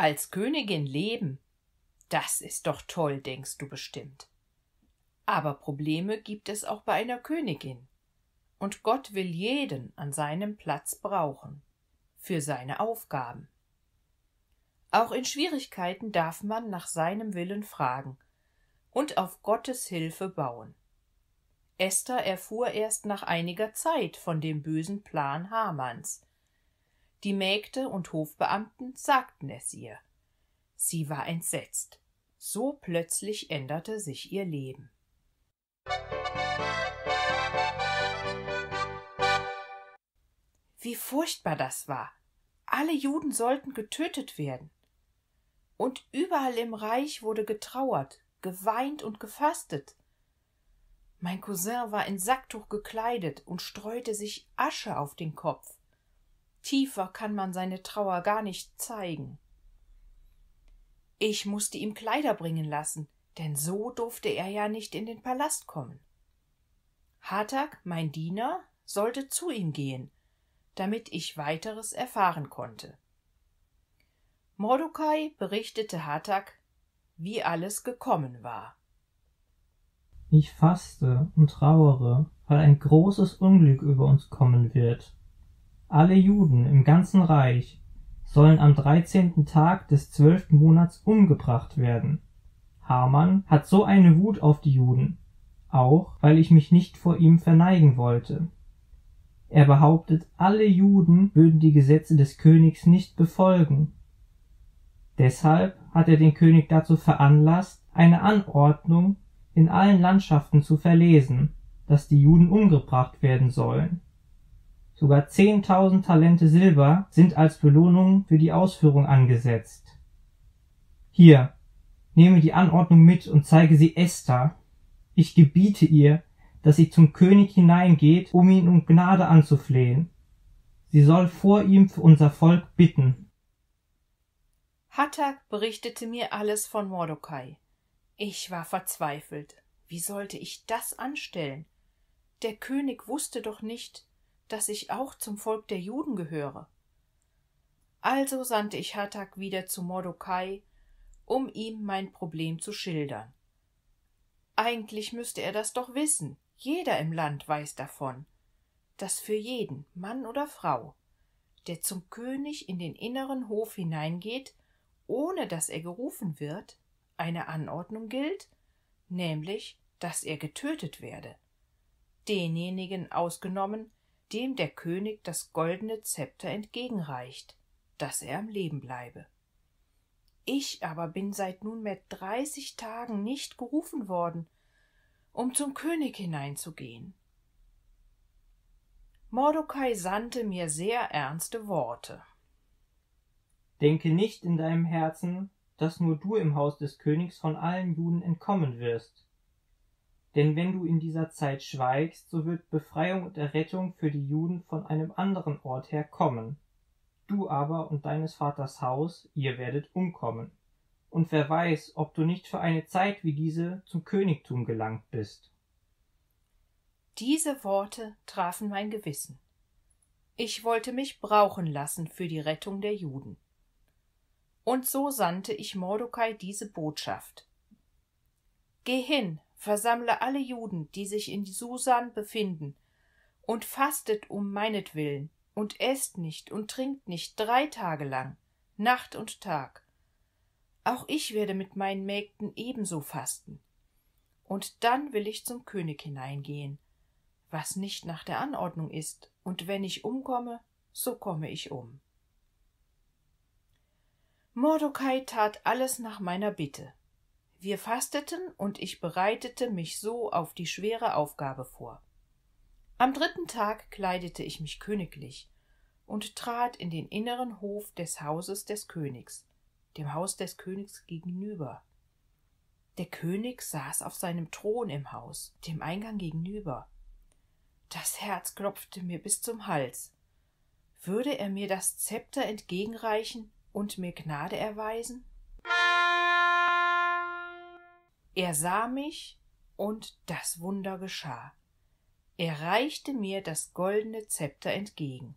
Als Königin leben, das ist doch toll, denkst du bestimmt. Aber Probleme gibt es auch bei einer Königin. Und Gott will jeden an seinem Platz brauchen, für seine Aufgaben. Auch in Schwierigkeiten darf man nach seinem Willen fragen und auf Gottes Hilfe bauen. Esther erfuhr erst nach einiger Zeit von dem bösen Plan Hamanns. Die Mägde und Hofbeamten sagten es ihr. Sie war entsetzt. So plötzlich änderte sich ihr Leben. Wie furchtbar das war. Alle Juden sollten getötet werden. Und überall im Reich wurde getrauert, geweint und gefastet. Mein Cousin war in Sacktuch gekleidet und streute sich Asche auf den Kopf. Tiefer kann man seine Trauer gar nicht zeigen. Ich musste ihm Kleider bringen lassen, denn so durfte er ja nicht in den Palast kommen. Hatak, mein Diener, sollte zu ihm gehen, damit ich weiteres erfahren konnte. Mordecai berichtete Hatak, wie alles gekommen war. Ich faste und trauere, weil ein großes Unglück über uns kommen wird. Alle Juden im ganzen Reich sollen am dreizehnten Tag des zwölften Monats umgebracht werden. Haman hat so eine Wut auf die Juden, auch weil ich mich nicht vor ihm verneigen wollte. Er behauptet, alle Juden würden die Gesetze des Königs nicht befolgen Deshalb hat er den König dazu veranlasst, eine Anordnung in allen Landschaften zu verlesen, dass die Juden umgebracht werden sollen. Sogar zehntausend Talente Silber sind als Belohnung für die Ausführung angesetzt. Hier, nehme die Anordnung mit und zeige sie Esther. Ich gebiete ihr, dass sie zum König hineingeht, um ihn um Gnade anzuflehen. Sie soll vor ihm für unser Volk bitten. Hattak berichtete mir alles von Mordecai. Ich war verzweifelt. Wie sollte ich das anstellen? Der König wusste doch nicht, dass ich auch zum Volk der Juden gehöre. Also sandte ich Hattak wieder zu Mordecai, um ihm mein Problem zu schildern. Eigentlich müsste er das doch wissen. Jeder im Land weiß davon, dass für jeden, Mann oder Frau, der zum König in den inneren Hof hineingeht, ohne dass er gerufen wird, eine Anordnung gilt, nämlich, dass er getötet werde. Denjenigen ausgenommen, dem der König das goldene Zepter entgegenreicht, dass er am Leben bleibe. Ich aber bin seit nunmehr dreißig Tagen nicht gerufen worden, um zum König hineinzugehen. Mordecai sandte mir sehr ernste Worte. Denke nicht in deinem Herzen, dass nur du im Haus des Königs von allen Juden entkommen wirst. Denn wenn du in dieser Zeit schweigst, so wird Befreiung und Errettung für die Juden von einem anderen Ort her kommen. Du aber und deines Vaters Haus, ihr werdet umkommen. Und wer weiß, ob du nicht für eine Zeit wie diese zum Königtum gelangt bist. Diese Worte trafen mein Gewissen. Ich wollte mich brauchen lassen für die Rettung der Juden. Und so sandte ich Mordecai diese Botschaft. Geh hin, versammle alle Juden, die sich in Susan befinden, und fastet um meinetwillen, und esst nicht und trinkt nicht drei Tage lang, Nacht und Tag. Auch ich werde mit meinen Mägden ebenso fasten. Und dann will ich zum König hineingehen, was nicht nach der Anordnung ist, und wenn ich umkomme, so komme ich um. Mordecai tat alles nach meiner Bitte. Wir fasteten und ich bereitete mich so auf die schwere Aufgabe vor. Am dritten Tag kleidete ich mich königlich und trat in den inneren Hof des Hauses des Königs, dem Haus des Königs gegenüber. Der König saß auf seinem Thron im Haus, dem Eingang gegenüber. Das Herz klopfte mir bis zum Hals. Würde er mir das Zepter entgegenreichen, und mir Gnade erweisen? Er sah mich, und das Wunder geschah. Er reichte mir das goldene Zepter entgegen.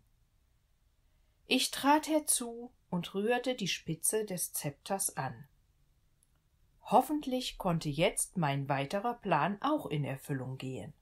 Ich trat herzu und rührte die Spitze des Zepters an. Hoffentlich konnte jetzt mein weiterer Plan auch in Erfüllung gehen.